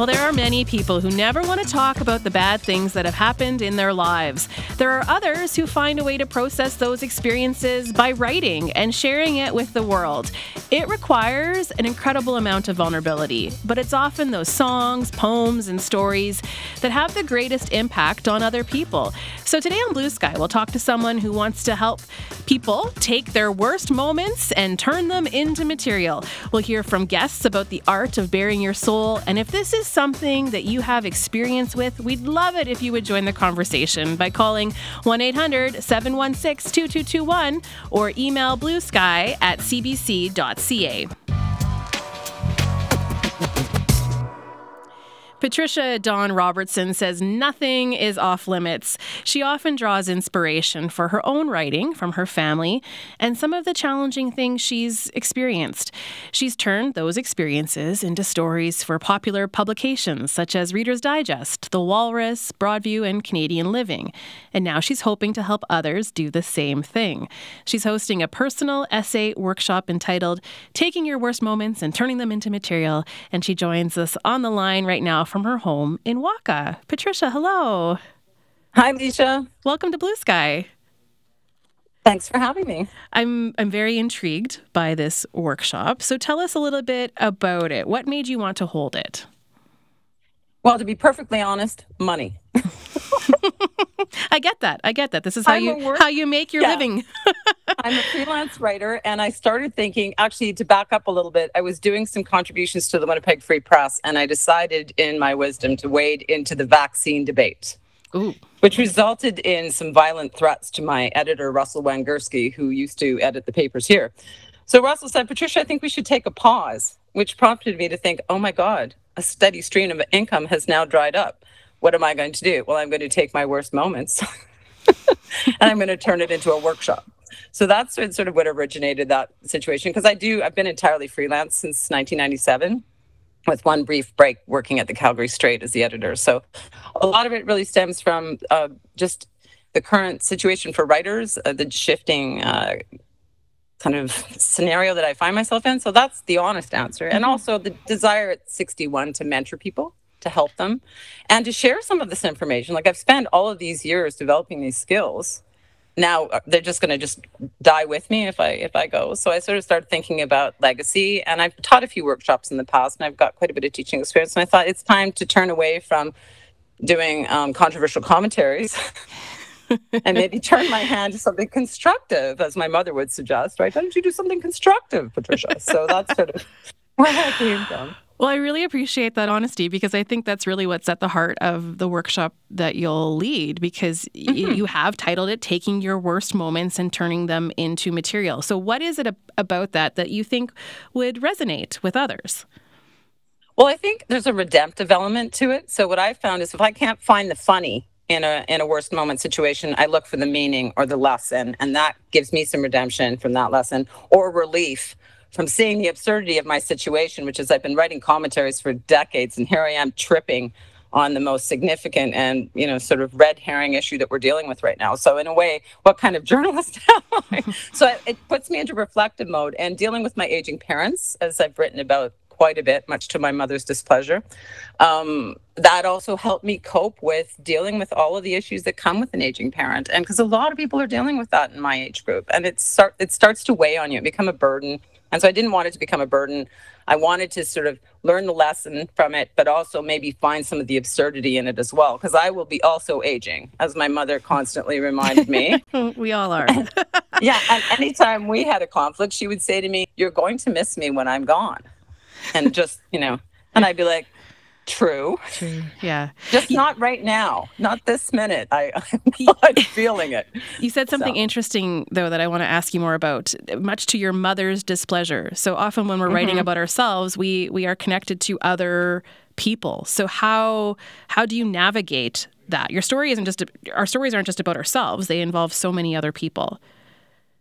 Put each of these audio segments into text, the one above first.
Well, there are many people who never want to talk about the bad things that have happened in their lives. There are others who find a way to process those experiences by writing and sharing it with the world. It requires an incredible amount of vulnerability, but it's often those songs, poems, and stories that have the greatest impact on other people. So today on Blue Sky, we'll talk to someone who wants to help people take their worst moments and turn them into material. We'll hear from guests about the art of bearing your soul, and if this is something that you have experience with, we'd love it if you would join the conversation by calling 1 800 716 2221 or email bluesky at cbc.ca. Patricia Dawn Robertson says nothing is off limits. She often draws inspiration for her own writing from her family and some of the challenging things she's experienced. She's turned those experiences into stories for popular publications such as Reader's Digest, The Walrus, Broadview, and Canadian Living. And now she's hoping to help others do the same thing. She's hosting a personal essay workshop entitled Taking Your Worst Moments and Turning Them into Material. And she joins us on the line right now from her home in Wakaw. Patricia, hello. Hi, Leisha. Welcome to Blue Sky. Thanks for having me. I'm I'm very intrigued by this workshop. So tell us a little bit about it. What made you want to hold it? Well, to be perfectly honest, money. I get that. I get that. This is how I'm you work- how you make your yeah. living. I'm a freelance writer, and I started thinking actually to back up a little bit. I was doing some contributions to the Winnipeg Free Press, and I decided, in my wisdom, to wade into the vaccine debate. Ooh. Which resulted in some violent threats to my editor, Russell Wangersky, who used to edit the papers here. So Russell said, Patricia, I think we should take a pause, which prompted me to think, oh my God, a steady stream of income has now dried up. What am I going to do? Well, I'm going to take my worst moments and I'm going to turn it into a workshop. So that's sort of what originated that situation. Because I do, I've been entirely freelance since 1997 with one brief break working at the Calgary Straight as the editor. So a lot of it really stems from uh, just the current situation for writers, uh, the shifting uh, kind of scenario that I find myself in. So that's the honest answer. And mm-hmm. also the desire at 61 to mentor people, to help them, and to share some of this information. Like I've spent all of these years developing these skills. Now uh, they're just going to just die with me if I if I go. So I sort of started thinking about legacy, and I've taught a few workshops in the past, and I've got quite a bit of teaching experience. And I thought it's time to turn away from doing um, controversial commentaries and maybe turn my hand to something constructive, as my mother would suggest, right? Why don't you do something constructive, Patricia? So that's sort of where I came from. Well, I really appreciate that honesty because I think that's really what's at the heart of the workshop that you'll lead because mm-hmm. y- you have titled it Taking Your Worst Moments and Turning Them into Material. So, what is it about that that you think would resonate with others? Well, I think there's a redemptive element to it. So, what I found is if I can't find the funny in a in a worst moment situation, I look for the meaning or the lesson, and that gives me some redemption from that lesson or relief from seeing the absurdity of my situation, which is I've been writing commentaries for decades, and here I am tripping on the most significant and you know sort of red herring issue that we're dealing with right now. So in a way, what kind of journalist am I? so it puts me into reflective mode and dealing with my aging parents, as I've written about quite a bit, much to my mother's displeasure. Um, that also helped me cope with dealing with all of the issues that come with an aging parent, and because a lot of people are dealing with that in my age group, and it start it starts to weigh on you, become a burden. And so I didn't want it to become a burden. I wanted to sort of learn the lesson from it, but also maybe find some of the absurdity in it as well, because I will be also aging, as my mother constantly reminded me. we all are. yeah. And anytime we had a conflict, she would say to me, You're going to miss me when I'm gone and just, you know, and I'd be like, True. True. Yeah. Just not right now. Not this minute. I, I'm not feeling it. You said something so. interesting, though, that I want to ask you more about, much to your mother's displeasure. So often when we're mm-hmm. writing about ourselves, we, we are connected to other people. So how how do you navigate that? Your story isn't just our stories aren't just about ourselves. They involve so many other people.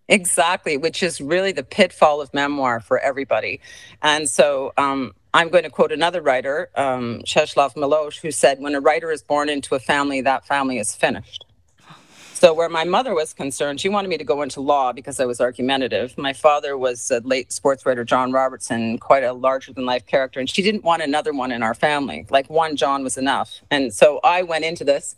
Exactly, which is really the pitfall of memoir for everybody. And so um, I'm going to quote another writer, um, Milosz, who said, When a writer is born into a family, that family is finished. So, where my mother was concerned, she wanted me to go into law because I was argumentative. My father was a late sports writer, John Robertson, quite a larger than life character, and she didn't want another one in our family. Like one John was enough. And so I went into this.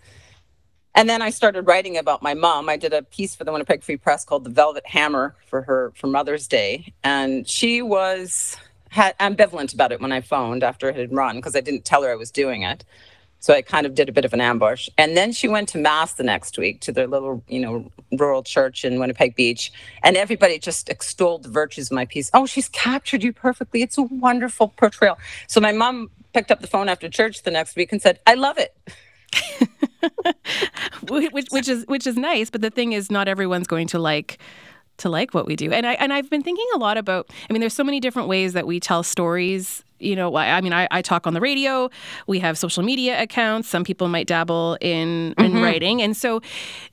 And then I started writing about my mom. I did a piece for the Winnipeg Free Press called "The Velvet Hammer" for her for Mother's Day, and she was had ambivalent about it when I phoned after it had run because I didn't tell her I was doing it. So I kind of did a bit of an ambush. And then she went to mass the next week to their little, you know, rural church in Winnipeg Beach. And everybody just extolled the virtues of my piece. Oh, she's captured you perfectly. It's a wonderful portrayal. So my mom picked up the phone after church the next week and said, I love it. which, which is which is nice, but the thing is not everyone's going to like to like what we do. And I and I've been thinking a lot about I mean there's so many different ways that we tell stories you know, why I mean, I, I, talk on the radio. We have social media accounts. Some people might dabble in in mm-hmm. writing. And so,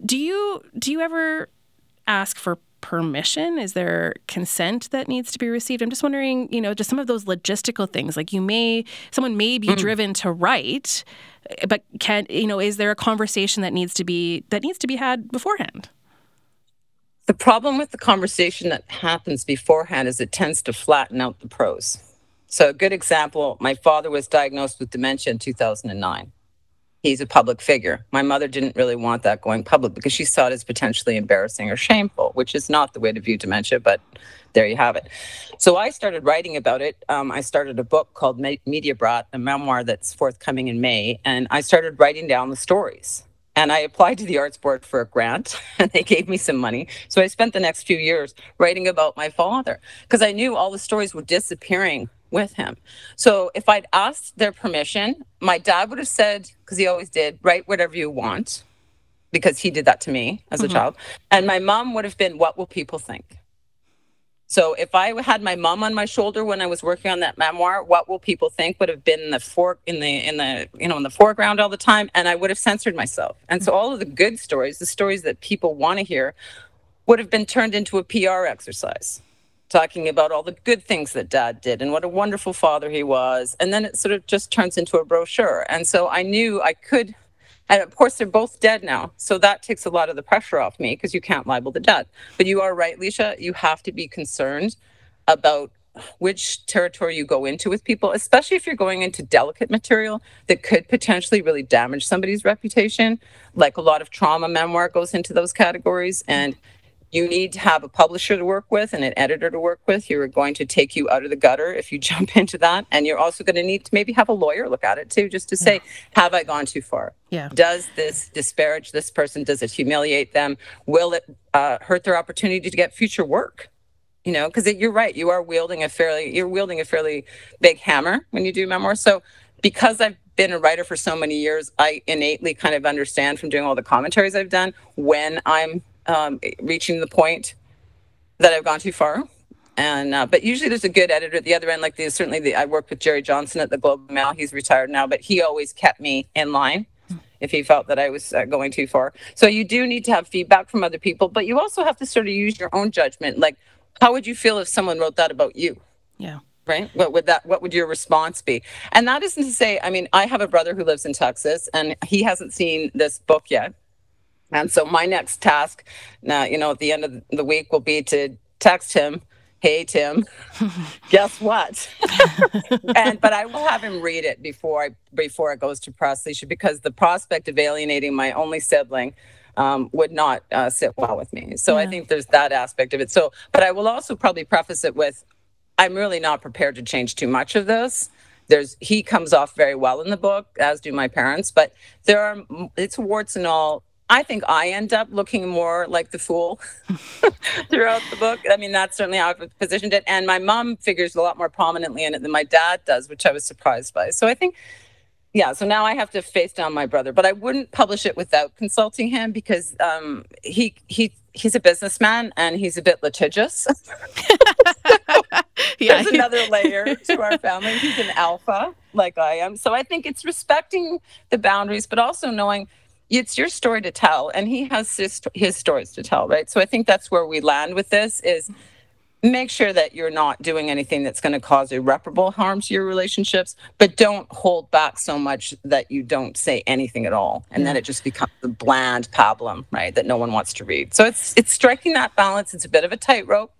do you do you ever ask for permission? Is there consent that needs to be received? I'm just wondering, you know, just some of those logistical things. Like you may, someone may be mm. driven to write, but can you know, is there a conversation that needs to be that needs to be had beforehand? The problem with the conversation that happens beforehand is it tends to flatten out the prose. So, a good example my father was diagnosed with dementia in 2009. He's a public figure. My mother didn't really want that going public because she saw it as potentially embarrassing or shameful, which is not the way to view dementia, but there you have it. So I started writing about it. Um, I started a book called Media Brat, a memoir that's forthcoming in May, and I started writing down the stories. And I applied to the Arts Board for a grant, and they gave me some money. So I spent the next few years writing about my father because I knew all the stories were disappearing with him. So if I'd asked their permission, my dad would have said, because he always did, write whatever you want, because he did that to me as mm-hmm. a child. And my mom would have been, what will people think? So if I had my mom on my shoulder when I was working on that memoir, what will people think would have been in the for in the in the you know in the foreground all the time, and I would have censored myself. And so mm-hmm. all of the good stories, the stories that people want to hear, would have been turned into a PR exercise talking about all the good things that dad did and what a wonderful father he was. And then it sort of just turns into a brochure. And so I knew I could, and of course, they're both dead now. So that takes a lot of the pressure off me because you can't libel the dead. But you are right, Leisha, you have to be concerned about which territory you go into with people, especially if you're going into delicate material that could potentially really damage somebody's reputation. Like a lot of trauma memoir goes into those categories. And you need to have a publisher to work with and an editor to work with who are going to take you out of the gutter if you jump into that. And you're also going to need to maybe have a lawyer look at it too, just to say, yeah. have I gone too far? Yeah. Does this disparage this person? Does it humiliate them? Will it uh, hurt their opportunity to get future work? You know, because you're right, you are wielding a fairly you're wielding a fairly big hammer when you do memoir. So because I've been a writer for so many years, I innately kind of understand from doing all the commentaries I've done when I'm um, reaching the point that I've gone too far. And uh, but usually there's a good editor at the other end. Like the, certainly the, I worked with Jerry Johnson at the Globe Mail. He's retired now, but he always kept me in line if he felt that I was uh, going too far. So you do need to have feedback from other people, but you also have to sort of use your own judgment. Like, how would you feel if someone wrote that about you? Yeah. Right. What would that? What would your response be? And that isn't to say. I mean, I have a brother who lives in Texas, and he hasn't seen this book yet. And so my next task now, you know, at the end of the week will be to text him, "Hey Tim, guess what?" and but I will have him read it before I before it goes to press, because the prospect of alienating my only sibling um, would not uh, sit well with me. So yeah. I think there's that aspect of it. So, but I will also probably preface it with, I'm really not prepared to change too much of this there's he comes off very well in the book as do my parents but there are it's warts and all I think I end up looking more like the fool throughout the book. I mean, that's certainly how I've positioned it. And my mom figures a lot more prominently in it than my dad does, which I was surprised by. So I think, yeah, so now I have to face down my brother, but I wouldn't publish it without consulting him because um, he he he's a businessman and he's a bit litigious. yeah. There's another layer to our family. He's an alpha like I am. So I think it's respecting the boundaries, but also knowing it's your story to tell and he has his, his stories to tell right so i think that's where we land with this is make sure that you're not doing anything that's going to cause irreparable harm to your relationships, but don't hold back so much that you don't say anything at all. And yeah. then it just becomes a bland pablum, right? That no one wants to read. So it's it's striking that balance. It's a bit of a tightrope.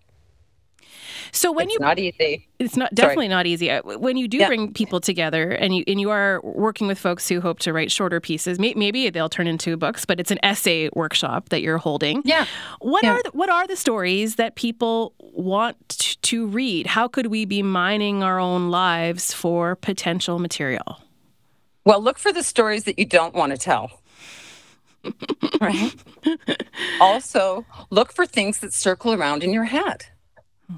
So when it's you not easy. It's not definitely Sorry. not easy. Uh, when you do yeah. bring people together and you and you are working with folks who hope to write shorter pieces, maybe they'll turn into books, but it's an essay workshop that you're holding. Yeah. What yeah. are the, what are the stories that people want to read? How could we be mining our own lives for potential material? Well, look for the stories that you don't want to tell. right? also, look for things that circle around in your head.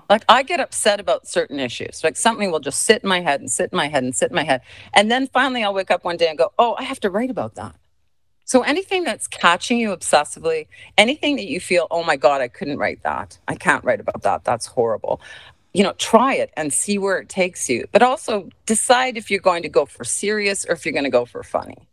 Like I get upset about certain issues. Like something will just sit in my head and sit in my head and sit in my head. And then finally I'll wake up one day and go, oh, I have to write about that. So anything that's catching you obsessively, anything that you feel, oh my God, I couldn't write that. I can't write about that. That's horrible. You know, try it and see where it takes you. But also decide if you're going to go for serious or if you're going to go for funny.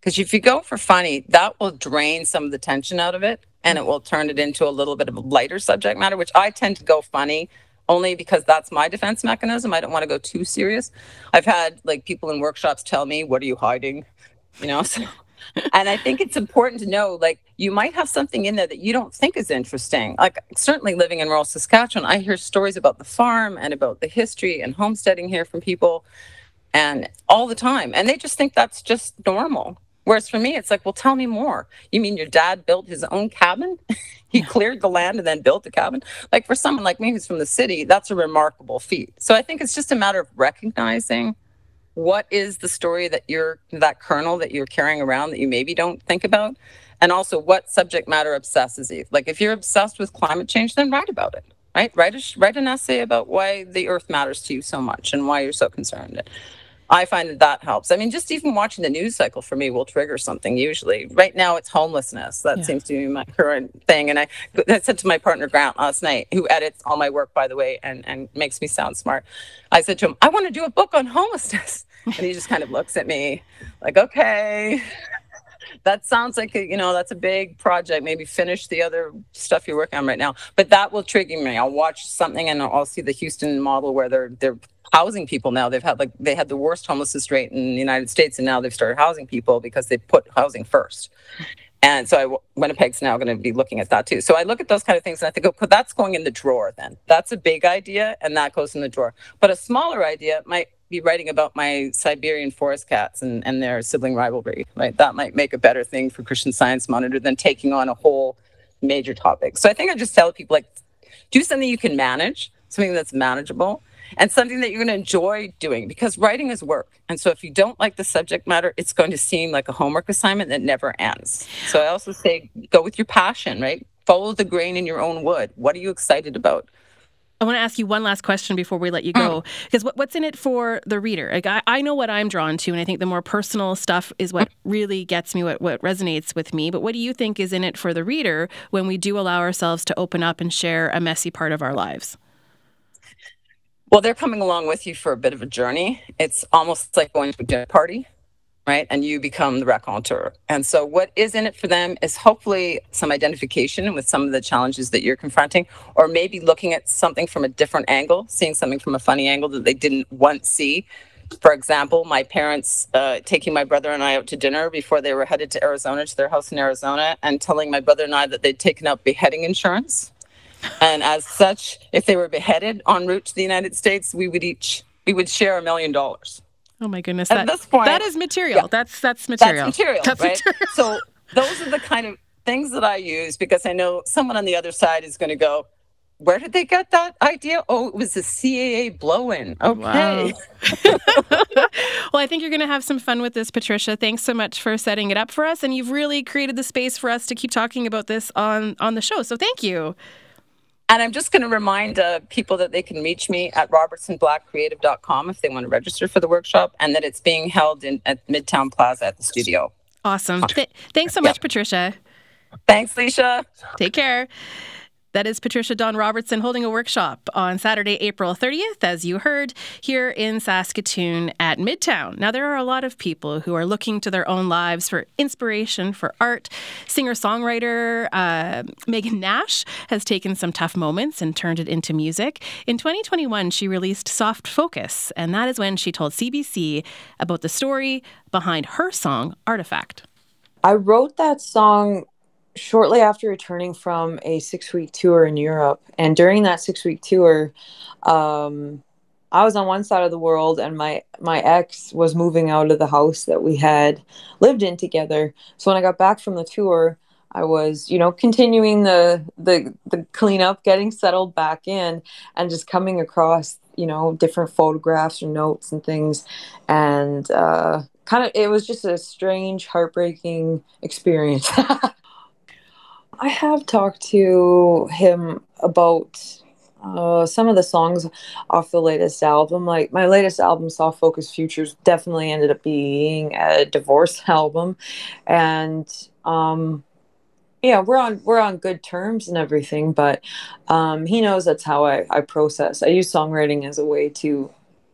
Because if you go for funny, that will drain some of the tension out of it and it will turn it into a little bit of a lighter subject matter, which I tend to go funny only because that's my defense mechanism. I don't want to go too serious. I've had like people in workshops tell me, What are you hiding? You know, so and I think it's important to know like you might have something in there that you don't think is interesting. Like certainly living in rural Saskatchewan, I hear stories about the farm and about the history and homesteading here from people and all the time. And they just think that's just normal. Whereas for me, it's like, well, tell me more. You mean your dad built his own cabin? he cleared the land and then built the cabin? Like for someone like me who's from the city, that's a remarkable feat. So I think it's just a matter of recognizing what is the story that you're, that kernel that you're carrying around that you maybe don't think about. And also what subject matter obsesses you. Like if you're obsessed with climate change, then write about it right? Write a, write an essay about why the earth matters to you so much and why you're so concerned. I find that that helps. I mean, just even watching the news cycle for me will trigger something usually. Right now, it's homelessness. That yeah. seems to be my current thing. And I, I said to my partner, Grant, last night, who edits all my work, by the way, and, and makes me sound smart. I said to him, I want to do a book on homelessness. And he just kind of looks at me like, okay. that sounds like a, you know that's a big project maybe finish the other stuff you're working on right now but that will trigger me i'll watch something and i'll see the houston model where they're they're housing people now. They've had like they had the worst homelessness rate in the United States, and now they've started housing people because they put housing first. And so I, Winnipeg's now going to be looking at that too. So I look at those kind of things and I think, oh, that's going in the drawer then. That's a big idea and that goes in the drawer. But a smaller idea might be writing about my Siberian forest cats and, and their sibling rivalry, right? That might make a better thing for Christian Science Monitor than taking on a whole major topic. So I think I just tell people like, do something you can manage, something that's manageable and something that you're going to enjoy doing because writing is work. And so if you don't like the subject matter, it's going to seem like a homework assignment that never ends. So I also say go with your passion, right? Follow the grain in your own wood. What are you excited about? I want to ask you one last question before we let you go. Mm. Because what, what's in it for the reader? Like I, I know what I'm drawn to, and I think the more personal stuff is what mm. really gets me, what, what resonates with me. But what do you think is in it for the reader when we do allow ourselves to open up and share a messy part of our lives? Well, they're coming along with you for a bit of a journey. It's almost like going to a dinner party, right? And you become the raconteur. And so, what is in it for them is hopefully some identification with some of the challenges that you're confronting, or maybe looking at something from a different angle, seeing something from a funny angle that they didn't once see. For example, my parents uh, taking my brother and I out to dinner before they were headed to Arizona, to their house in Arizona, and telling my brother and I that they'd taken out beheading insurance and as such, if they were beheaded en route to the United States, we would each we would share a million dollars. Oh my goodness! At that, this point, that is material. Yeah, that's that's material. That's material, that's right? Material. so those are the kind of things that I use because I know someone on the other side is going to go, where did they get that idea? Oh, it was a CAA blow in. Okay. Wow. well, I think you're going to have some fun with this, Patricia. Thanks so much for setting it up for us. And you've really created the space for us to keep talking about this on, on the show. So thank you. And I'm just going to remind uh, people that they can reach me at robertsonblackcreative.com if they want to register for the workshop and that it's being held in at Midtown Plaza at the studio. Awesome. Th- thanks so much, yeah. Patricia. Thanks, Leisha. Take care. That is Patricia Dawn Robertson holding a workshop on Saturday, April 30th, as you heard, here in Saskatoon at Midtown. Now, there are a lot of people who are looking to their own lives for inspiration for art. Singer songwriter uh, Megan Nash has taken some tough moments and turned it into music. In 2021, she released Soft Focus, and that is when she told CBC about the story behind her song, Artifact. I wrote that song shortly after returning from a six week tour in Europe. And during that six week tour, um, I was on one side of the world and my my ex was moving out of the house that we had lived in together. So when I got back from the tour, I was, you know, continuing the the the cleanup, getting settled back in and just coming across, you know, different photographs or notes and things and uh kind of it was just a strange heartbreaking experience. I have talked to him about uh, some of the songs off the latest album. Like my latest album, Soft Focus Futures, definitely ended up being a divorce album, and um, yeah, we're on we're on good terms and everything. But um, he knows that's how I, I process. I use songwriting as a way to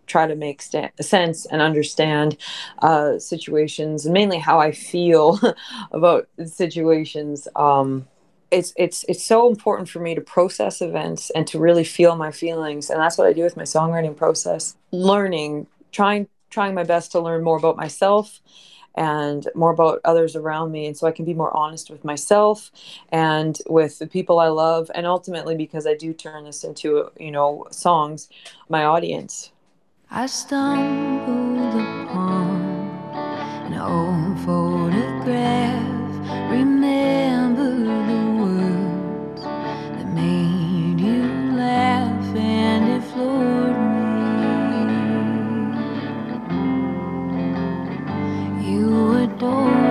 try to make sense and understand uh, situations and mainly how I feel about situations. Um, it's it's it's so important for me to process events and to really feel my feelings and that's what i do with my songwriting process. Learning trying trying my best to learn more about myself and more about others around me and so i can be more honest with myself and with the people i love and ultimately because i do turn this into you know songs my audience. I stumbled upon an old door.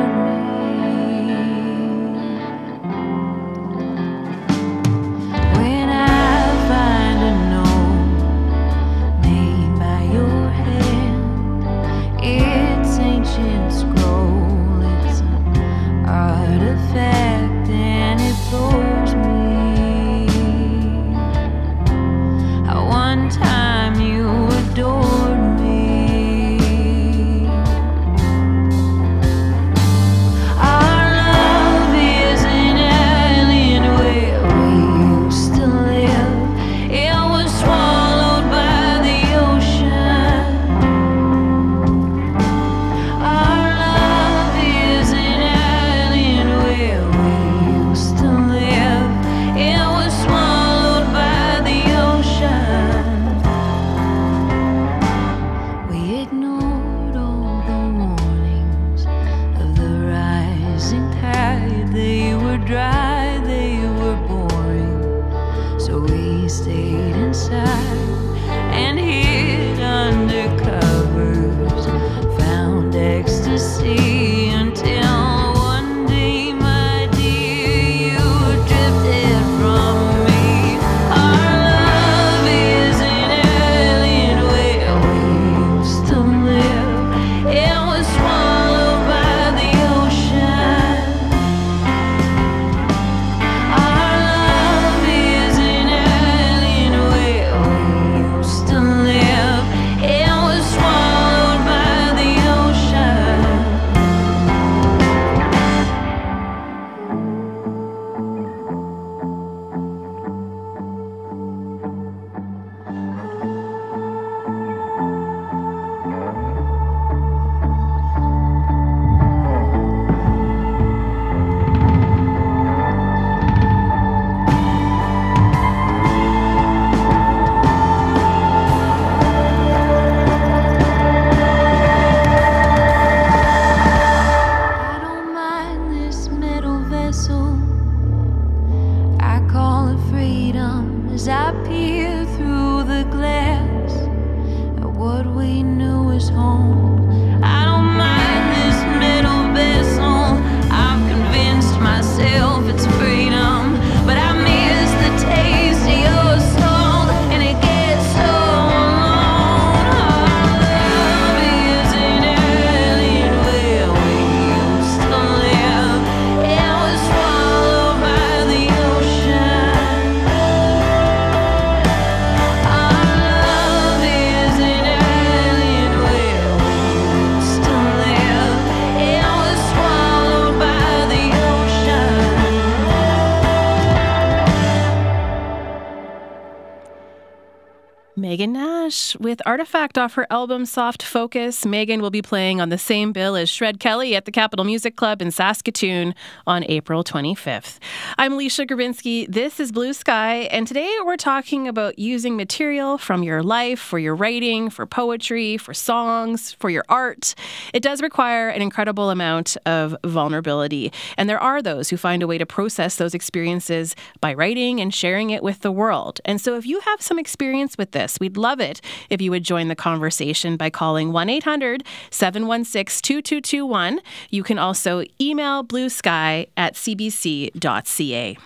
Nash with Artifact off her album Soft Focus. Megan will be playing on the same bill as Shred Kelly at the Capitol Music Club in Saskatoon on April 25th. I'm Leisha Grebinski. This is Blue Sky, and today we're talking about using material from your life for your writing, for poetry, for songs, for your art. It does require an incredible amount of vulnerability, and there are those who find a way to process those experiences by writing and sharing it with the world. And so if you have some experience with this, we'd love it if you would join the conversation by calling 1 800 716 2221. You can also email bluesky at cbc.ca.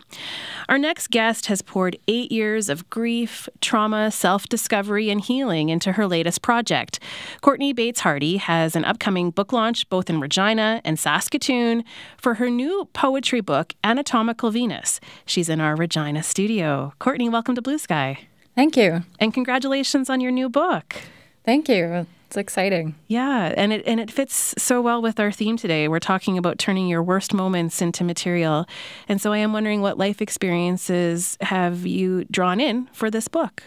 Our next guest has poured eight years of grief, trauma, self discovery, and healing into her latest project. Courtney Bates Hardy has an upcoming book launch both in Regina and Saskatoon for her new poetry book, Anatomical Venus. She's in our Regina studio. Courtney, welcome to Blue Sky. Thank you. And congratulations on your new book. Thank you. It's exciting. Yeah, and it and it fits so well with our theme today. We're talking about turning your worst moments into material. And so I am wondering what life experiences have you drawn in for this book?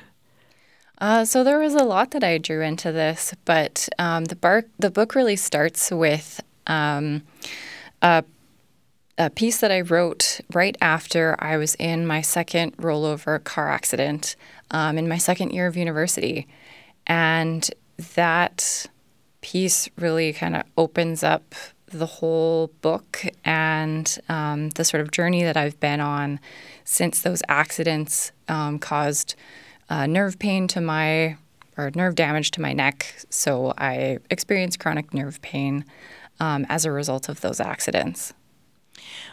Uh, so there was a lot that I drew into this, but um, the bar- the book really starts with um, a a piece that I wrote right after I was in my second rollover car accident um, in my second year of university. And that piece really kind of opens up the whole book and um, the sort of journey that I've been on since those accidents um, caused uh, nerve pain to my or nerve damage to my neck. So I experienced chronic nerve pain um, as a result of those accidents.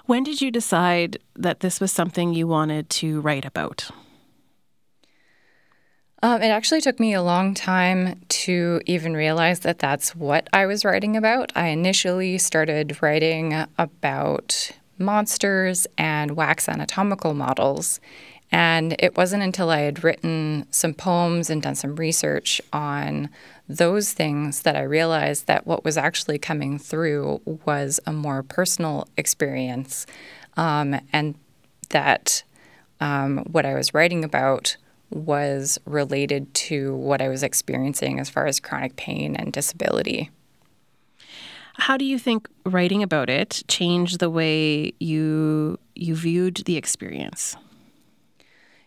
When did you decide that this was something you wanted to write about? Um, it actually took me a long time to even realize that that's what I was writing about. I initially started writing about monsters and wax anatomical models. And it wasn't until I had written some poems and done some research on those things that I realized that what was actually coming through was a more personal experience. Um, and that um, what I was writing about was related to what I was experiencing as far as chronic pain and disability. How do you think writing about it changed the way you you viewed the experience?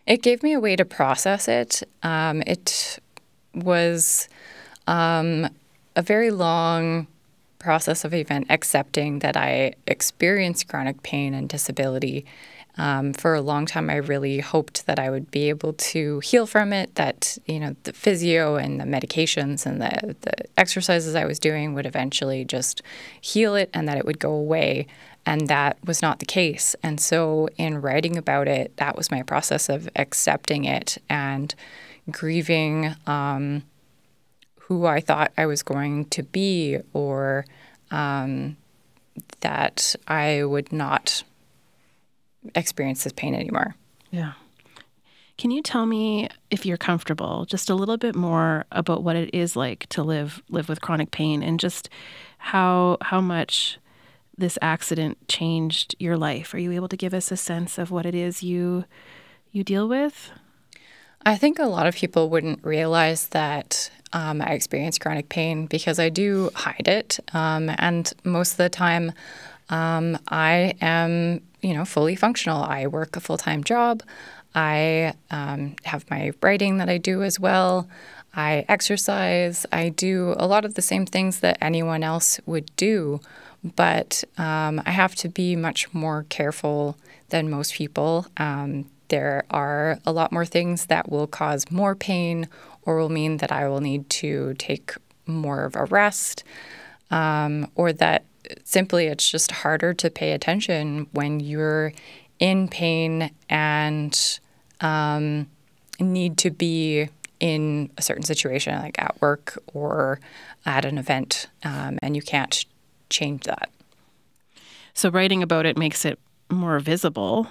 It gave me a way to process it. Um, it was um, a very long process of even accepting that I experienced chronic pain and disability um, for a long time, I really hoped that I would be able to heal from it. That you know, the physio and the medications and the the exercises I was doing would eventually just heal it, and that it would go away. And that was not the case. And so, in writing about it, that was my process of accepting it and grieving um, who I thought I was going to be, or um, that I would not experience this pain anymore. Yeah. Can you tell me if you're comfortable just a little bit more about what it is like to live live with chronic pain and just how how much this accident changed your life? Are you able to give us a sense of what it is you you deal with? I think a lot of people wouldn't realize that um, I experience chronic pain because I do hide it, um, and most of the time, um, I am you know, fully functional. I work a full time job. I um, have my writing that I do as well. I exercise. I do a lot of the same things that anyone else would do, but um, I have to be much more careful than most people. There are a lot more things that will cause more pain or will mean that I will need to take more of a rest um, or that simply it's just harder to pay attention when you're in pain and um, need to be in a certain situation, like at work or at an event, um, and you can't change that. So, writing about it makes it more visible.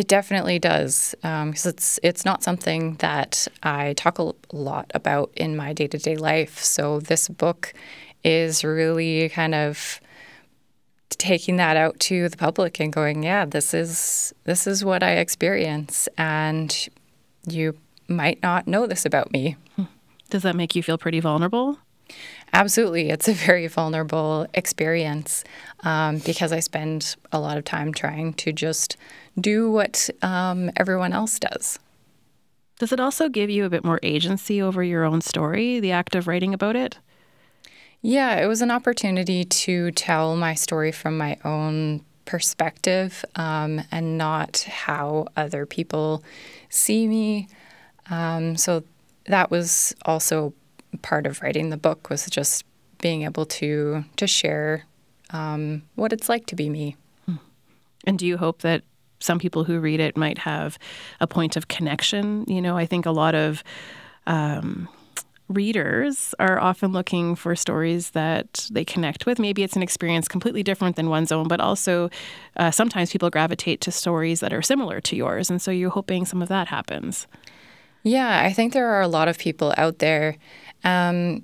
It definitely does, because um, it's it's not something that I talk a lot about in my day to day life. So this book is really kind of taking that out to the public and going, yeah, this is this is what I experience, and you might not know this about me. Does that make you feel pretty vulnerable? Absolutely. It's a very vulnerable experience um, because I spend a lot of time trying to just do what um, everyone else does. Does it also give you a bit more agency over your own story, the act of writing about it? Yeah, it was an opportunity to tell my story from my own perspective um, and not how other people see me. Um, so that was also part of writing the book was just being able to to share um, what it's like to be me. And do you hope that some people who read it might have a point of connection? You know, I think a lot of um, readers are often looking for stories that they connect with. Maybe it's an experience completely different than one's own, but also uh, sometimes people gravitate to stories that are similar to yours. And so you're hoping some of that happens. Yeah, I think there are a lot of people out there um,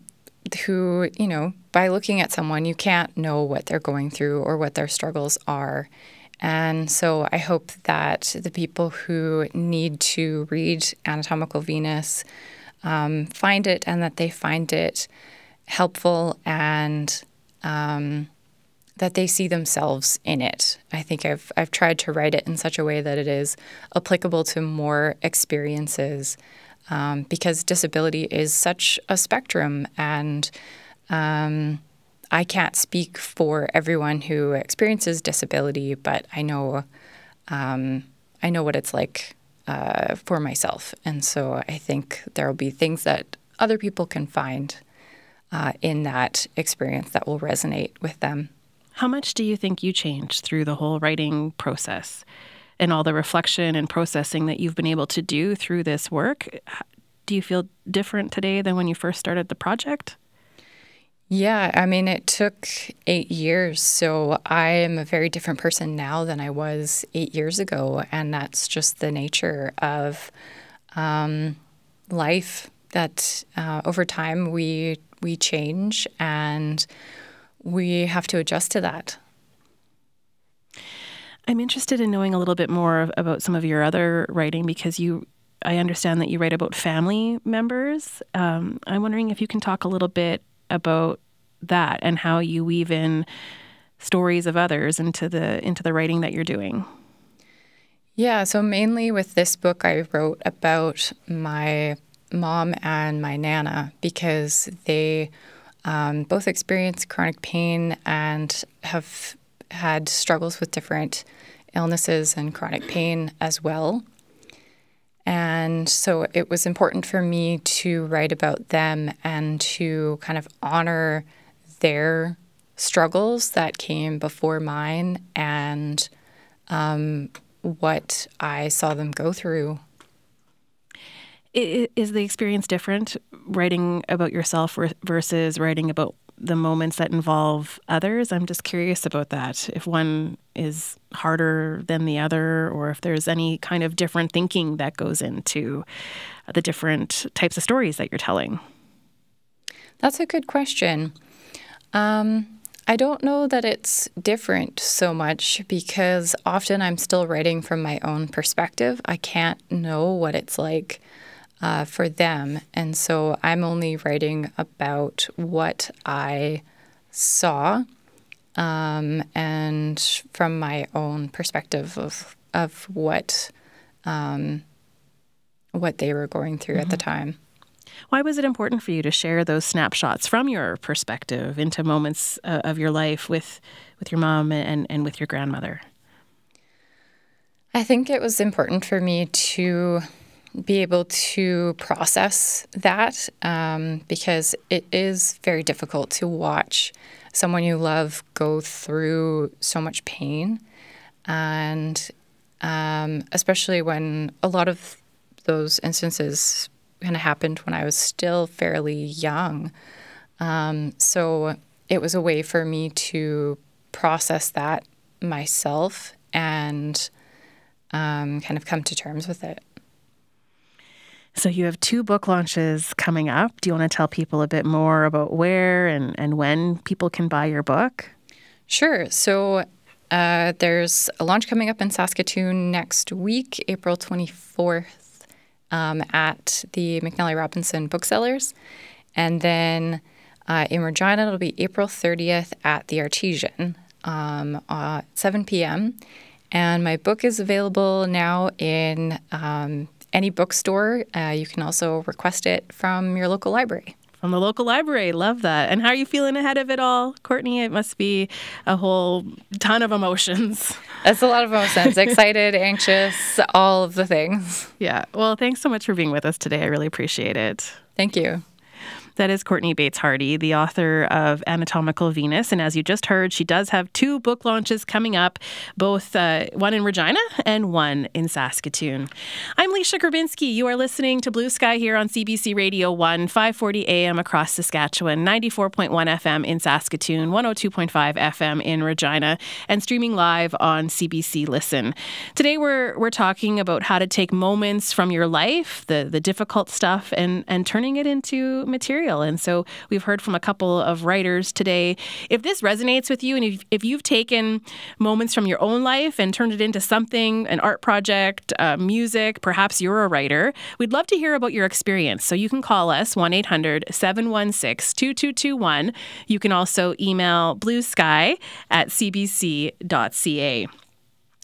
who, you know, by looking at someone, you can't know what they're going through or what their struggles are. And so I hope that the people who need to read Anatomical Venus um, find it and that they find it helpful and um, that they see themselves in it. I think I've, I've tried to write it in such a way that it is applicable to more experiences um, because disability is such a spectrum and um, I can't speak for everyone who experiences disability, but I know um, I know what it's like uh, for myself, and so I think there will be things that other people can find uh, in that experience that will resonate with them. How much do you think you changed through the whole writing process and all the reflection and processing that you've been able to do through this work? Do you feel different today than when you first started the project? Yeah, I mean, it took eight years. So I am a very different person now than I was eight years ago. And that's just the nature of um, life that uh, over time we, we change and we have to adjust to that. I'm interested in knowing a little bit more about some of your other writing because you I understand that you write about family members. Um, I'm wondering if you can talk a little bit about that and how you weave in stories of others into the into the writing that you're doing. Yeah, so mainly with this book, I wrote about my mom and my nana because they um, both experience chronic pain and have had struggles with different illnesses and chronic pain as well. And so it was important for me to write about them and to kind of honor their struggles that came before mine and um, what I saw them go through. Is the experience different writing about yourself versus writing about the moments that involve others? I'm just curious about that. If one is harder than the other, or if there's any kind of different thinking that goes into the different types of stories that you're telling. That's a good question. Um, I don't know that it's different so much because often I'm still writing from my own perspective. I can't know what it's like uh, for them. And so I'm only writing about what I saw um, and from my own perspective of, of what, um, what they were going through mm-hmm. at the mm-hmm. time. Why was it important for you to share those snapshots from your perspective into moments uh, of your life with, with your mom and, and with your grandmother? I think it was important for me to be able to process that um, because it is very difficult to watch someone you love go through so much pain. And um, especially when a lot of those instances kind of happened when I was still fairly young. Um, so it was a way for me to process that myself and um, kind of come to terms with it. So you have two book launches coming up. Do you want to tell people a bit more about where and, and when people can buy your book? Sure. So uh, there's a launch coming up in Saskatoon next week, April 24th um, at the McNally Robinson Booksellers. And then uh, in Regina, it'll be April 30th at the Artesian, um, uh, 7 p.m. And my book is available now in um, any bookstore. Uh, you can also request it from your local library. From the local library. Love that. And how are you feeling ahead of it all, Courtney? It must be a whole ton of emotions. That's a lot of emotions excited, anxious, all of the things. Yeah. Well, thanks so much for being with us today. I really appreciate it. Thank you. That is Courtney Bates Hardy, the author of Anatomical Venus. And as you just heard, she does have two book launches coming up, both uh, one in Regina and one in Saskatoon. I'm Leisha Grebinski. You are listening to Blue Sky here on CBC Radio 1, 540 AM across Saskatchewan, 94.1 FM in Saskatoon, 102.5 FM in Regina, and streaming live on CBC Listen. Today we're we're talking about how to take moments from your life, the the difficult stuff, and and turning it into material material. And so we've heard from a couple of writers today. If this resonates with you and if, if you've taken moments from your own life and turned it into something, an art project, uh, music, perhaps you're a writer, we'd love to hear about your experience. So you can call us 1 800 716 2221. You can also email bluesky at cbc.ca.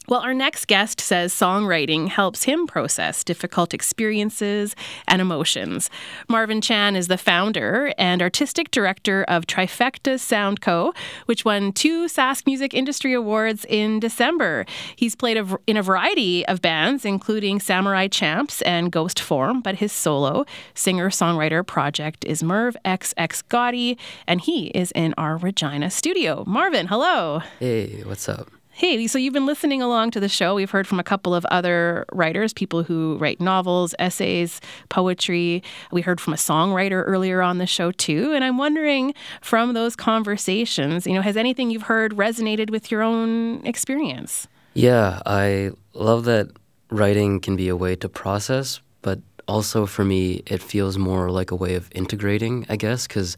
Well, our next guest says songwriting helps him process difficult experiences and emotions. Marvin Chan is the founder and artistic director of Trifecta Sound Co., which won two Sask Music Industry Awards in December. He's played in a variety of bands, including Samurai Champs and Ghost Form, but his solo singer songwriter project is Merv XX Gotti, and he is in our Regina studio. Marvin, hello. Hey, what's up? Hey, so you've been listening along to the show. We've heard from a couple of other writers, people who write novels, essays, poetry. We heard from a songwriter earlier on the show too. And I'm wondering from those conversations, you know, has anything you've heard resonated with your own experience? Yeah, I love that writing can be a way to process, but also for me, it feels more like a way of integrating, I guess, because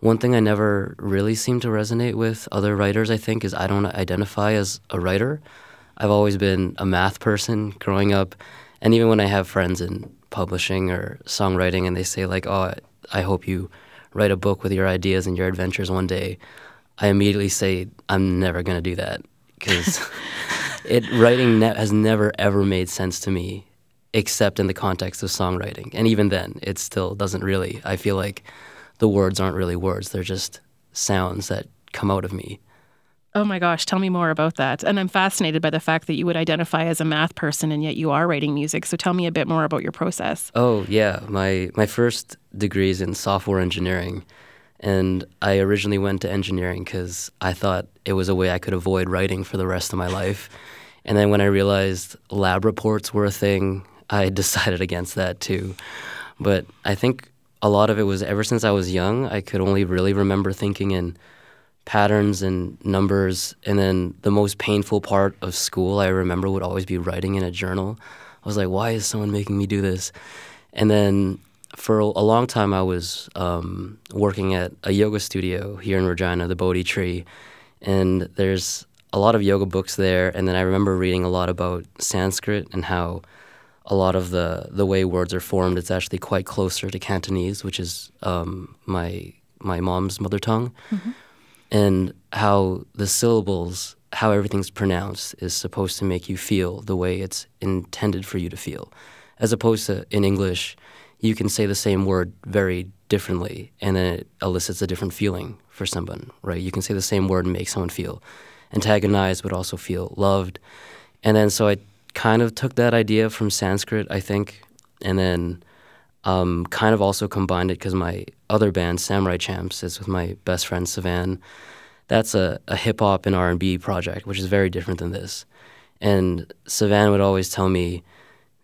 one thing I never really seem to resonate with other writers, I think, is I don't identify as a writer. I've always been a math person growing up. And even when I have friends in publishing or songwriting and they say, like, oh, I hope you write a book with your ideas and your adventures one day, I immediately say, I'm never going to do that. Because it writing ne- has never, ever made sense to me except in the context of songwriting. And even then, it still doesn't really. I feel like the words aren't really words, they're just sounds that come out of me. Oh my gosh, tell me more about that. And I'm fascinated by the fact that you would identify as a math person and yet you are writing music. So tell me a bit more about your process. Oh, yeah. My my first degree is in software engineering. And I originally went to engineering cuz I thought it was a way I could avoid writing for the rest of my life. And then when I realized lab reports were a thing, I decided against that too. But I think a lot of it was ever since I was young, I could only really remember thinking in patterns and numbers. And then the most painful part of school, I remember, would always be writing in a journal. I was like, why is someone making me do this? And then for a long time, I was um, working at a yoga studio here in Regina, the Bodhi Tree. And there's a lot of yoga books there. And then I remember reading a lot about Sanskrit and how a lot of the the way words are formed, it's actually quite closer to Cantonese, which is um, my my mom's mother tongue, mm-hmm. and how the syllables, how everything's pronounced, is supposed to make you feel the way it's intended for you to feel, as opposed to in English, you can say the same word very differently, and then it elicits a different feeling for someone, right? You can say the same word and make someone feel antagonized, but also feel loved, and then so I kind of took that idea from Sanskrit, I think, and then um, kind of also combined it because my other band, Samurai Champs, is with my best friend Savan. That's a, a hip hop and R and B project, which is very different than this. And Savan would always tell me,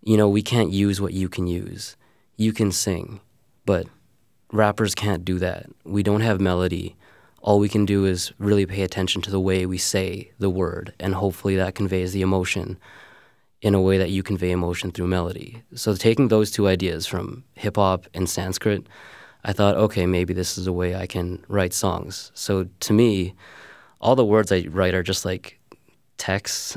you know, we can't use what you can use. You can sing, but rappers can't do that. We don't have melody. All we can do is really pay attention to the way we say the word, and hopefully that conveys the emotion in a way that you convey emotion through melody. So taking those two ideas from hip hop and Sanskrit, I thought, okay, maybe this is a way I can write songs. So to me, all the words I write are just like texts.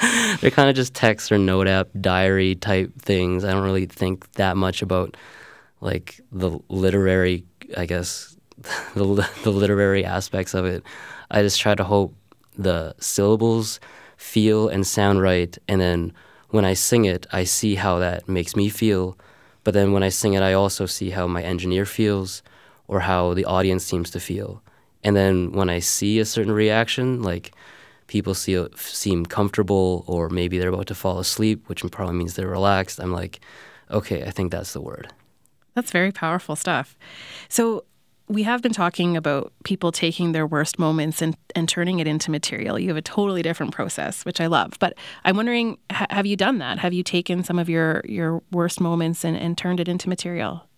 they're kind of just text or note app diary type things. I don't really think that much about like the literary, I guess, the, the literary aspects of it. I just try to hope the syllables feel and sound right, and then when I sing it, I see how that makes me feel. But then when I sing it, I also see how my engineer feels or how the audience seems to feel. And then when I see a certain reaction, like people see, seem comfortable or maybe they're about to fall asleep, which probably means they're relaxed, I'm like, okay, I think that's the word. That's very powerful stuff. So, we have been talking about people taking their worst moments and, and turning it into material. You have a totally different process, which I love. But I'm wondering, ha- have you done that? Have you taken some of your, your worst moments and, and turned it into material?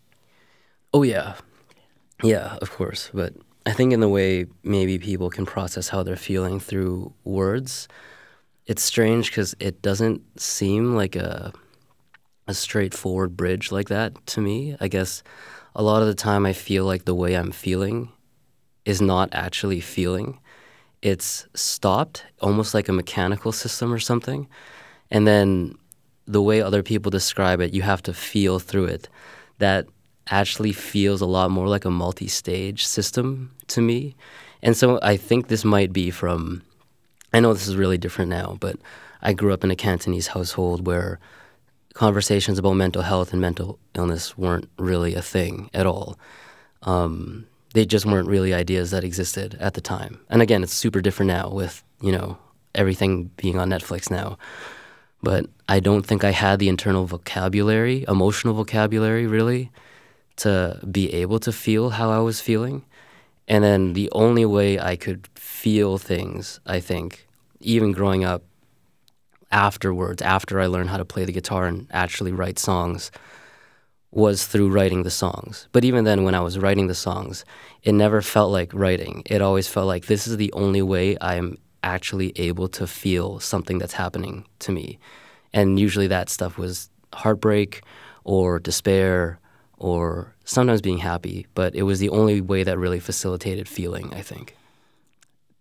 Oh, yeah. Yeah, of course. But I think in the way maybe people can process how they're feeling through words, it's strange because it doesn't seem like a a straightforward bridge like that to me. I guess a lot of the time I feel like the way I'm feeling is not actually feeling. It's stopped, almost like a mechanical system or something. And then the way other people describe it, you have to feel through it. That actually feels a lot more like a multi stage system to me. And so I think this might be from, I know this is really different now, but I grew up in a Cantonese household where conversations about mental health and mental illness weren't really a thing at all. Um, they just weren't really ideas that existed at the time. And again, it's super different now with, you know, everything being on Netflix now. But I don't think I had the internal vocabulary, emotional vocabulary, really, to be able to feel how I was feeling. And then the only way I could feel things, I think, even growing up, afterwards, after I learned how to play the guitar and actually write songs, was through writing the songs. But even then, when I was writing the songs, it never felt like writing. It always felt like this is the only way I'm actually able to feel something that's happening to me. And usually that stuff was heartbreak or despair or sometimes being happy, but it was the only way that really facilitated feeling, I think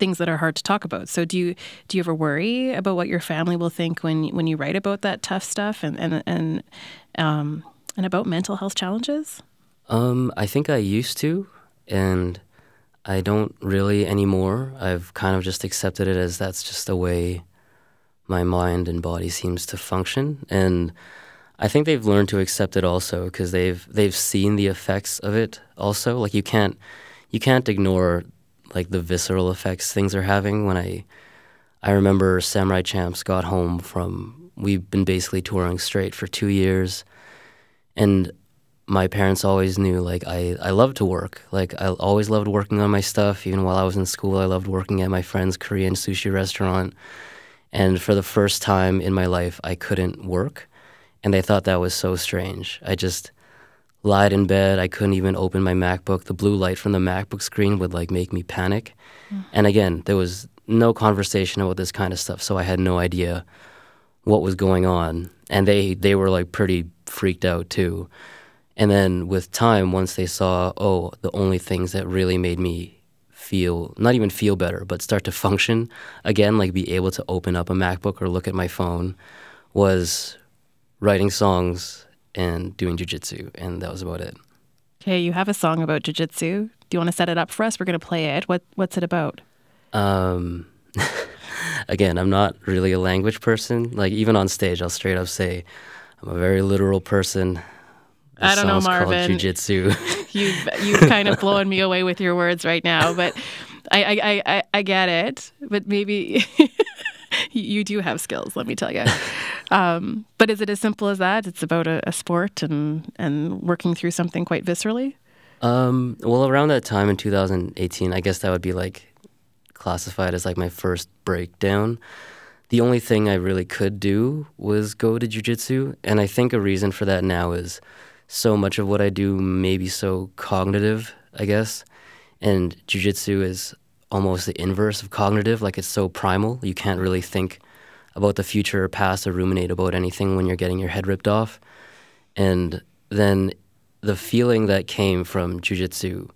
things that are hard to talk about. So do you do you ever worry about what your family will think when when you write about that tough stuff and and and um, and about mental health challenges? Um, I think I used to, and I don't really anymore. I've kind of just accepted it as that's just the way my mind and body seems to function, and I think they've learned to accept it also because they've they've seen the effects of it also. Like you can't you can't ignore like the visceral effects things are having when I I remember Samurai Champs got home from we've been basically touring straight for 2 years and my parents always knew like I I loved to work. Like I always loved working on my stuff even while I was in school. I loved working at my friend's Korean sushi restaurant. And for the first time in my life I couldn't work and they thought that was so strange. I just lied in bed. I couldn't even open my MacBook. The blue light from the MacBook screen would like make me panic. Mm. And again, there was no conversation about this kind of stuff, so I had no idea what was going on. And they they were like pretty freaked out too. And then with time, once they saw, oh, the only things that really made me feel not even feel better, but start to function again, like be able to open up a MacBook or look at my phone, was writing songs and doing jujitsu, and that was about it. Okay, you have a song about jujitsu. Do you want to set it up for us? We're going to play it. What What's it about? Um, again, I'm not really a language person. Like even on stage, I'll straight up say I'm a very literal person. This I don't know, Marvin. Jiu-jitsu. you've you've kind of blown me away with your words right now, but I I, I, I get it. But maybe you do have skills, let me tell you. Um, but is it as simple as that? It's about a, a sport and, and working through something quite viscerally? Um, well, around that time in 2018, I guess that would be like classified as like my first breakdown. The only thing I really could do was go to jujitsu, and I think a reason for that now is so much of what I do may be so cognitive, I guess, and jujitsu is almost the inverse of cognitive. Like it's so primal, you can't really think about the future or past or ruminate about anything when you're getting your head ripped off. And then the feeling that came from jujitsu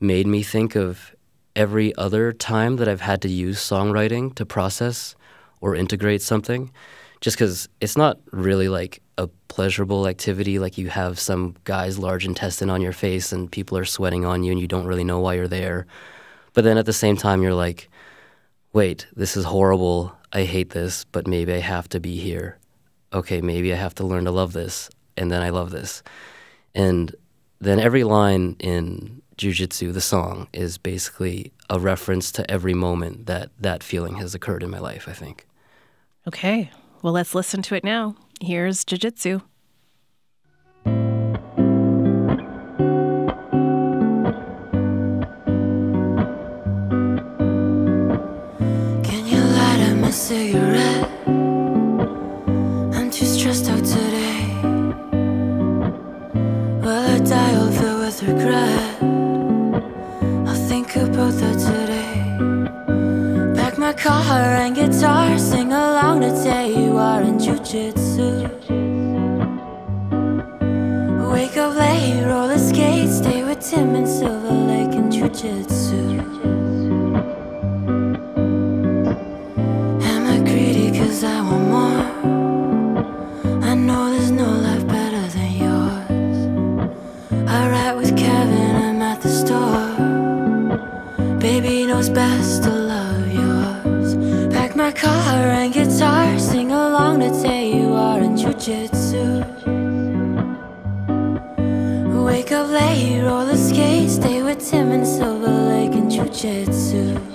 made me think of every other time that I've had to use songwriting to process or integrate something just because it's not really like a pleasurable activity like you have some guy's large intestine on your face and people are sweating on you and you don't really know why you're there but then at the same time you're like wait this is horrible i hate this but maybe i have to be here okay maybe i have to learn to love this and then i love this and then every line in Jujitsu, the song, is basically a reference to every moment that that feeling has occurred in my life, I think. Okay. Well, let's listen to it now. Here's Jiu-Jitsu. Cigarette? I'm too stressed out today. Will I die filled with regret? I'll think about that today. Pack my car and guitar, sing along to day you are in jujitsu. Wake up late, roller skate, stay with Tim in Silver Lake in jujitsu. My car and guitar, sing along to are in jujitsu. Wake up late, roller skate, stay with Tim and Silver Lake in jujitsu.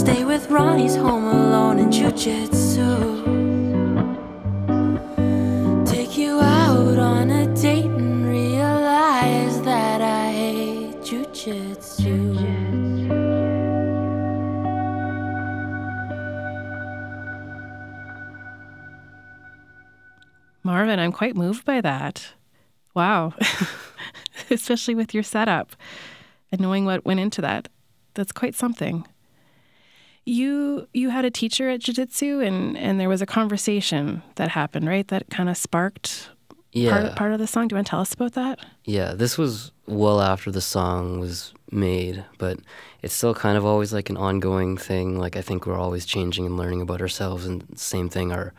Stay with Ronnie's home alone in jujitsu. Take you out on a date and realize that I hate jujitsu. Marvin, I'm quite moved by that. Wow. Especially with your setup and knowing what went into that. That's quite something. You you had a teacher at jiu-jitsu and and there was a conversation that happened, right? That kind of sparked Yeah. part, part of the song. Do you want to tell us about that? Yeah, this was well after the song was made, but it's still kind of always like an ongoing thing. Like I think we're always changing and learning about ourselves, and same thing. Our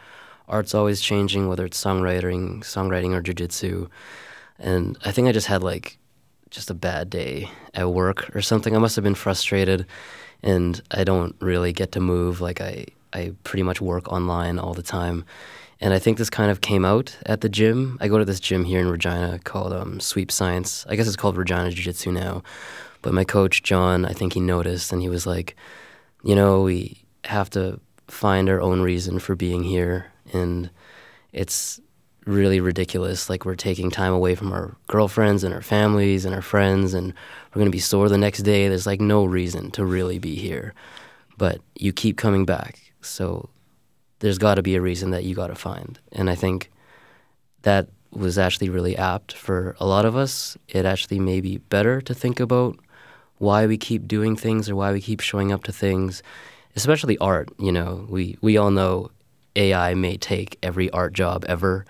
art's always changing, whether it's songwriting, songwriting or jujitsu. And I think I just had like just a bad day at work or something. I must have been frustrated, and I don't really get to move. Like I, I pretty much work online all the time. And I think this kind of came out at the gym. I go to this gym here in Regina called um, Sweep Science. I guess it's called Regina Jiu Jitsu now. But my coach, John, I think he noticed and he was like, you know, we have to find our own reason for being here. And it's really ridiculous. Like, we're taking time away from our girlfriends and our families and our friends, and we're going to be sore the next day. There's like no reason to really be here. But you keep coming back. So there's got to be a reason that you got to find. And I think that was actually really apt for a lot of us. It actually may be better to think about why we keep doing things or why we keep showing up to things, especially art. You know, we, we all know AI may take every art job ever.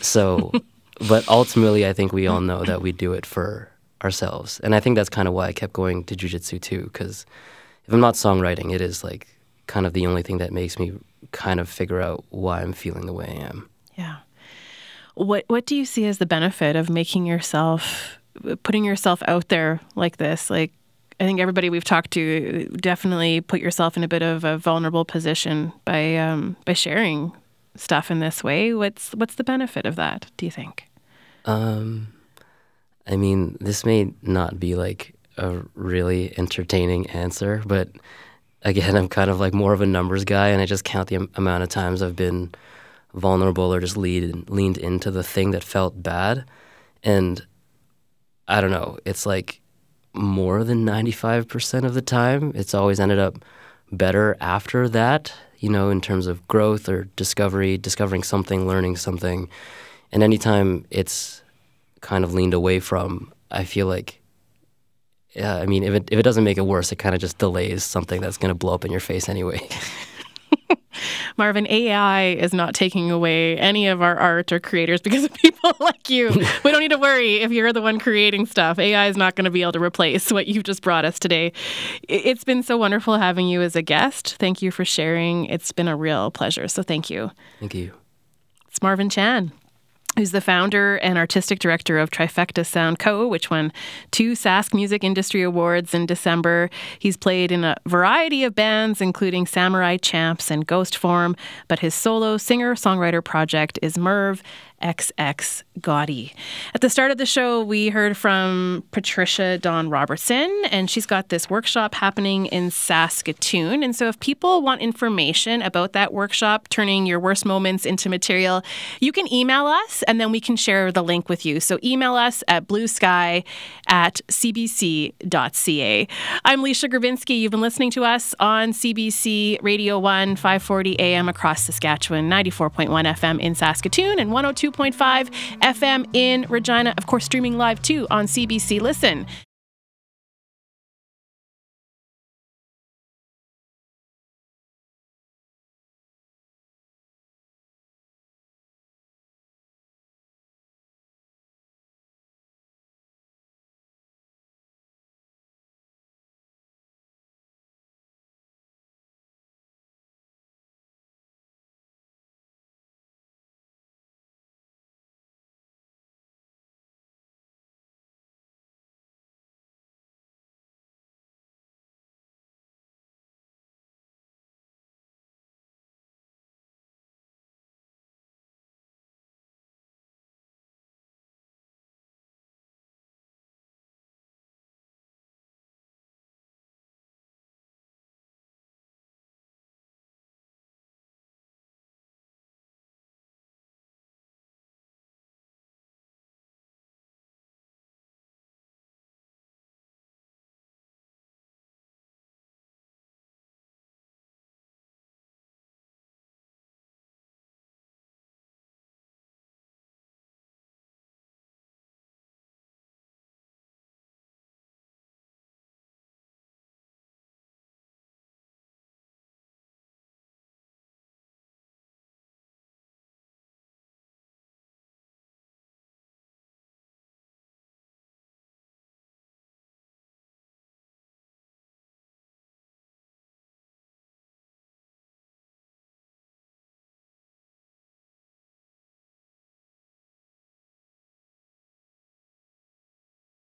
So, but ultimately, I think we all know that we do it for ourselves. And I think that's kind of why I kept going to jujitsu too, because if I'm not songwriting, it is like kind of the only thing that makes me kind of figure out why I'm feeling the way I am. Yeah. What what do you see as the benefit of making yourself putting yourself out there like this? Like I think everybody we've talked to definitely put yourself in a bit of a vulnerable position by um, by sharing stuff in this way. What's what's the benefit of that? Do you think? Um, I mean, this may not be like a really entertaining answer, but again, I'm kind of like more of a numbers guy, and I just count the am- amount of times I've been vulnerable or just lead, leaned into the thing that felt bad. And I don't know, it's like more than 95% of the time, it's always ended up better after that, you know, in terms of growth or discovery, discovering something, learning something. And anytime it's kind of leaned away from, I feel like, yeah, I mean, if it, if it doesn't make it worse, it kind of just delays something that's going to blow up in your face anyway. Marvin, AI is not taking away any of our art or creators because of people like you. we don't need to worry if you're the one creating stuff. AI is not going to be able to replace what you've just brought us today. It's been so wonderful having you as a guest. Thank you for sharing. It's been a real pleasure. So thank you. Thank you. It's Marvin Chan who's the founder and artistic director of Trifecta Sound Co., which won two Sask Music Industry Awards in December. He's played in a variety of bands, including Samurai Champs and Ghost Form, but his solo singer songwriter project is Merv XX Gaudy. At the start of the show, we heard from Patricia Dawn Robertson, and she's got this workshop happening in Saskatoon. And so, if people want information about that workshop, turning your worst moments into material, you can email us and then we can share the link with you. So, email us at bluesky at cbc.ca. I'm Leisha Grebinski. You've been listening to us on CBC Radio 1, 540 AM across Saskatchewan, 94.1 FM in Saskatoon, and 102. 102.5 FM in Regina. Of course, streaming live too on CBC Listen.